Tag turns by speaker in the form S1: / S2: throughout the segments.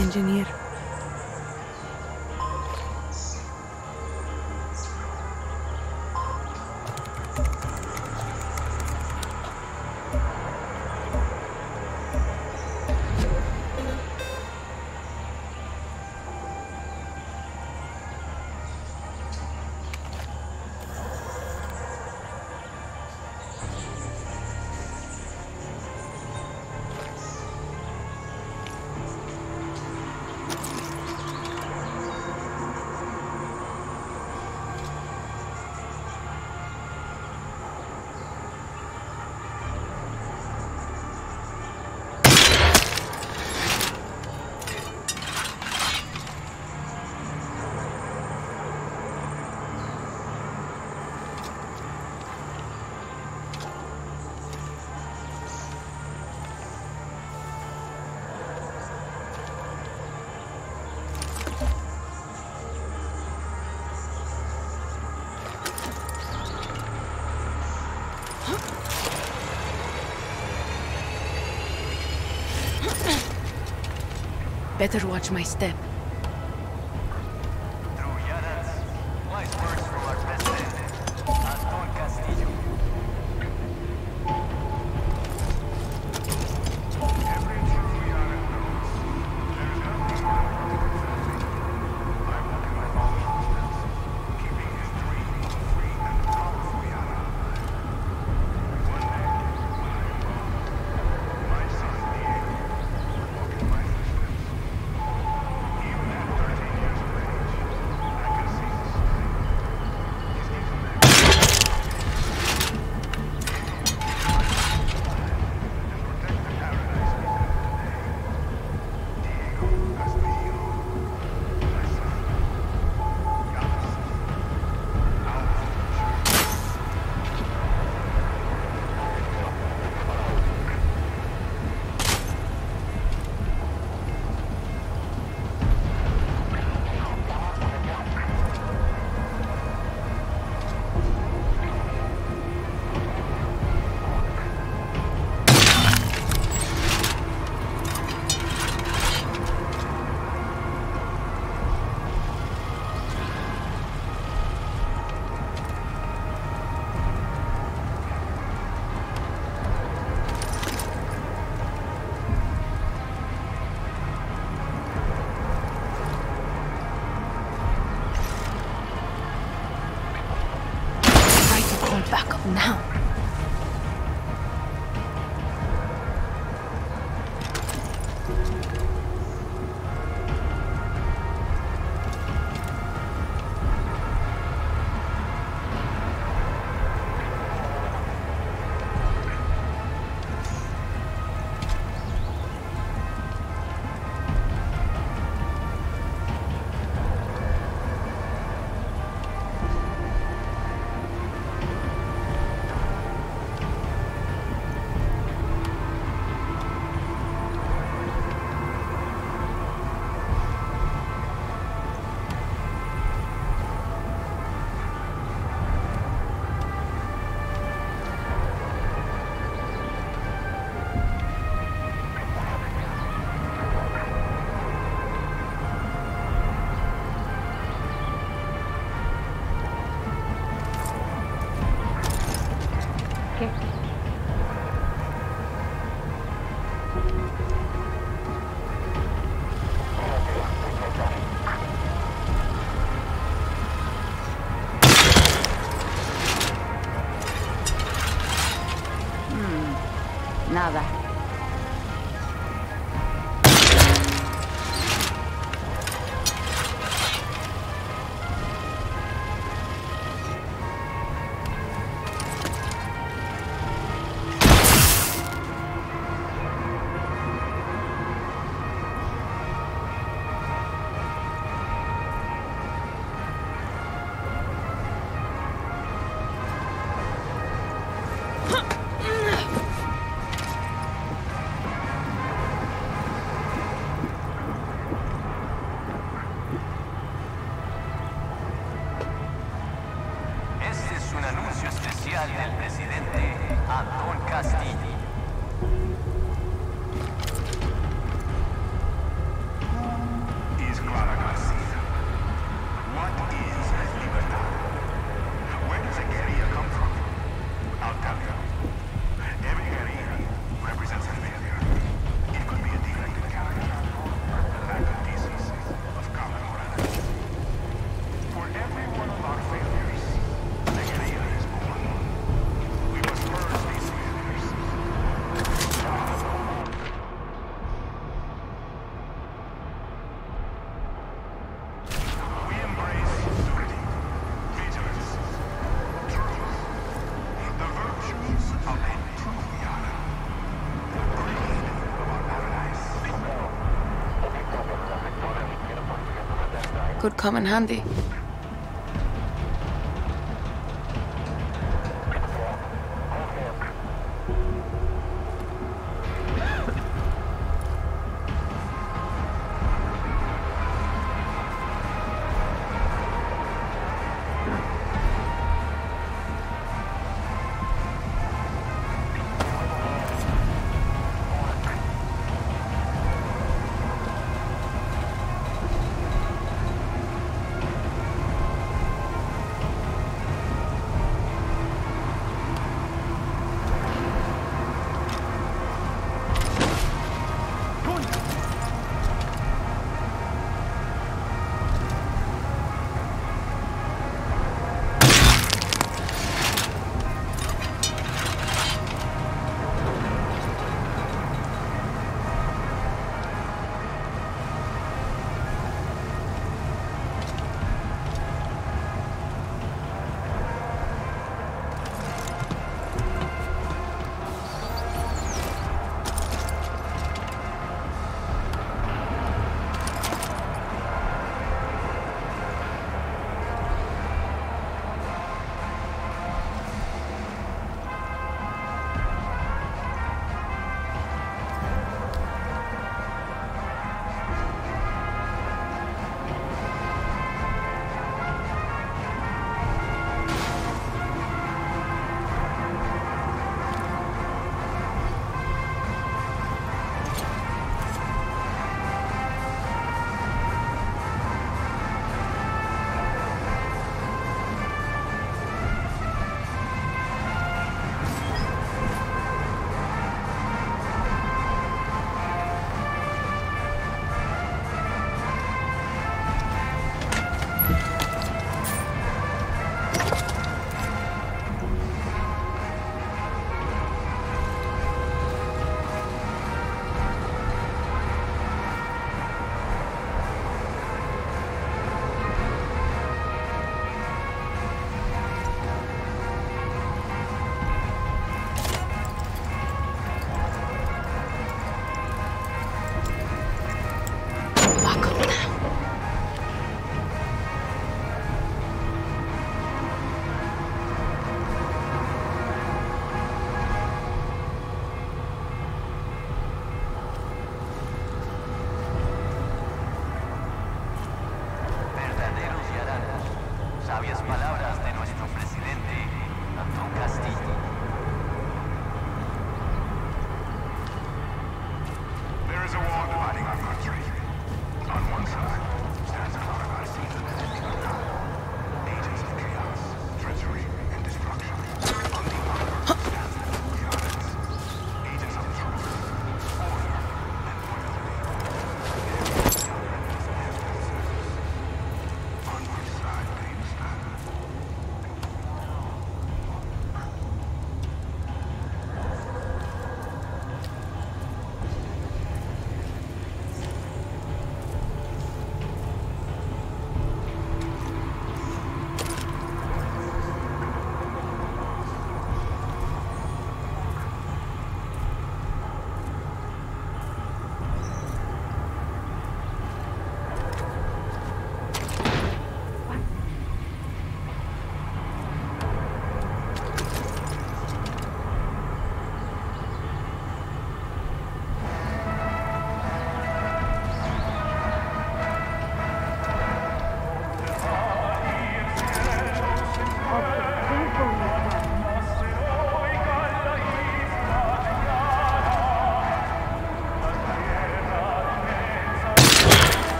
S1: engineer. Better watch my step. Now. Could come in handy.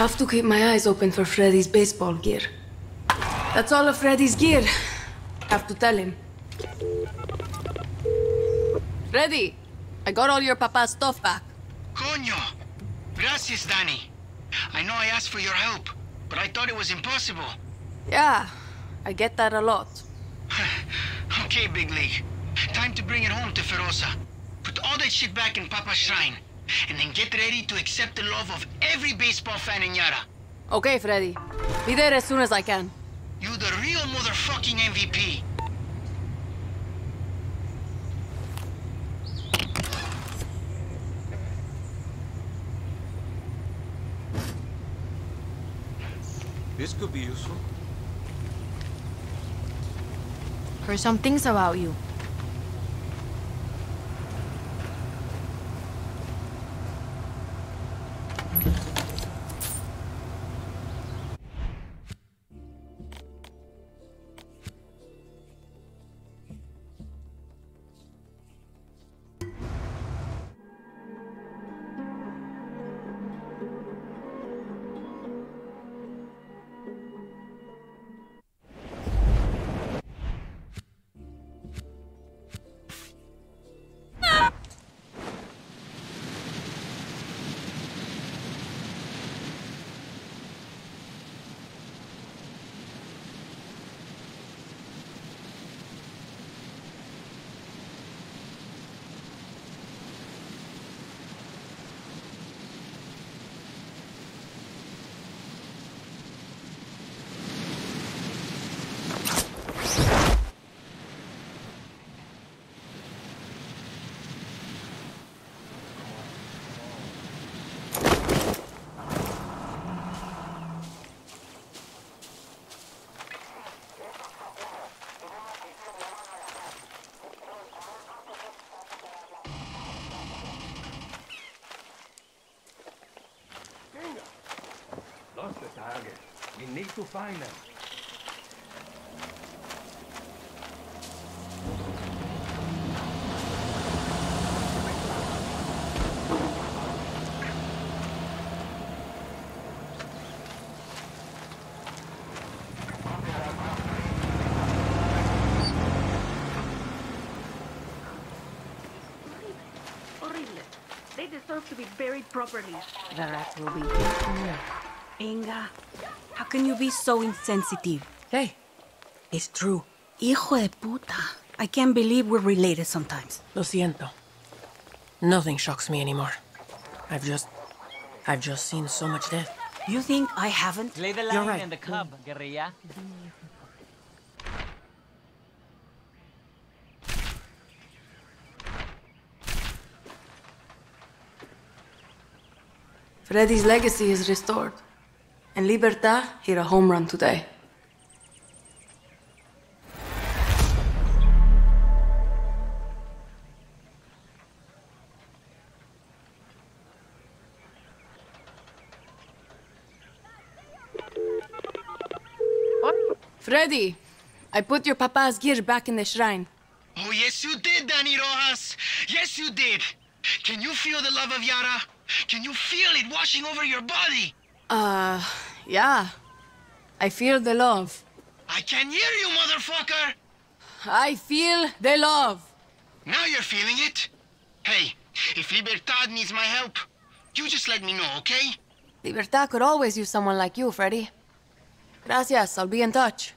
S1: Have to keep my eyes open for Freddy's baseball gear. That's all of Freddy's gear. Have to tell him. Freddy, I got all your papa's stuff back.
S2: Coño! Gracias, Danny. I know I asked for your help, but I thought it was impossible.
S1: Yeah, I get that a lot.
S2: okay, Big League. Time to bring it home to Ferosa. Put all that shit back in Papa's shrine. And then get ready to accept the love of every baseball fan in Yara.
S1: Okay, Freddy. Be there as soon as I can.
S2: You the real motherfucking MVP.
S3: This could be useful.
S1: Heard some things about you.
S4: Need to find them.
S5: Horrible. They deserve to be buried properly.
S6: The rat will be here. Inga, how can you be so insensitive?
S1: Hey,
S6: It's true. Hijo de puta. I can't believe we're related sometimes.
S7: Lo siento. Nothing shocks me anymore. I've just. I've just seen so much death.
S6: You think I haven't?
S8: Lay the
S7: You're
S8: line
S7: right.
S8: and the cub, guerrilla.
S1: Freddy's legacy is restored. And Libertad hit a home run today. Freddy, I put your papa's gear back in the shrine.
S2: Oh, yes, you did, Danny Rojas. Yes, you did. Can you feel the love of Yara? Can you feel it washing over your body?
S1: Uh, yeah. I feel the love.
S2: I can hear you, motherfucker.
S1: I feel the love.
S2: Now you're feeling it. Hey, if Libertad needs my help, you just let me know, okay?
S1: Libertad could always use someone like you, Freddy. Gracias, I'll be in touch.